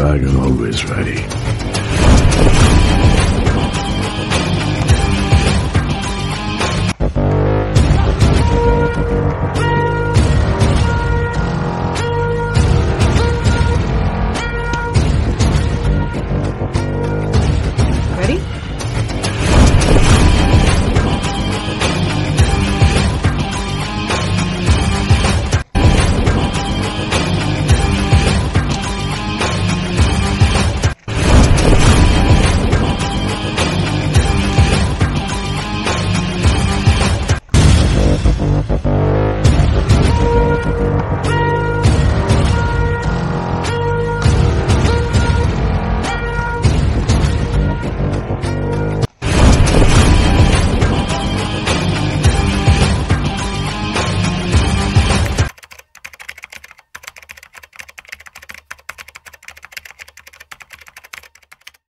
Tiger's always ready. Bye.